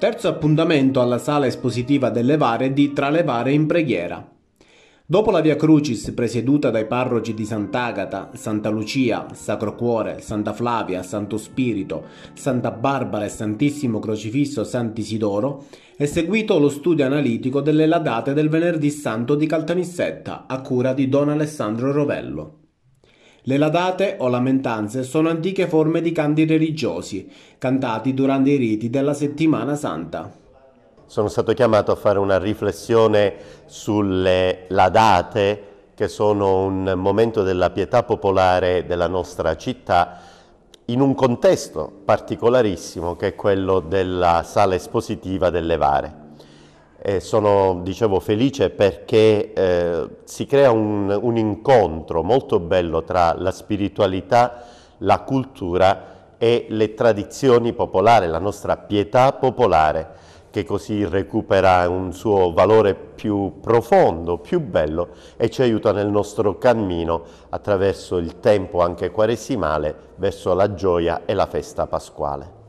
Terzo appuntamento alla sala espositiva delle Vare di Tra le Vare in preghiera. Dopo la Via Crucis presieduta dai parroci di Sant'Agata, Santa Lucia, Sacro Cuore, Santa Flavia, Santo Spirito, Santa Barbara e Santissimo Crocifisso Sant'Isidoro, è seguito lo studio analitico delle ladate del Venerdì Santo di Caltanissetta a cura di Don Alessandro Rovello. Le ladate o lamentanze sono antiche forme di canti religiosi, cantati durante i riti della settimana santa. Sono stato chiamato a fare una riflessione sulle ladate, che sono un momento della pietà popolare della nostra città, in un contesto particolarissimo che è quello della sala espositiva delle Vare. E sono, dicevo, felice perché eh, si crea un, un, incontro molto bello tra la spiritualità, la cultura e le tradizioni popolari, la nostra pietà popolare, che così recupera un suo valore più profondo, più bello e ci aiuta nel nostro cammino attraverso il tempo anche quaresimale verso la gioia e la festa pasquale.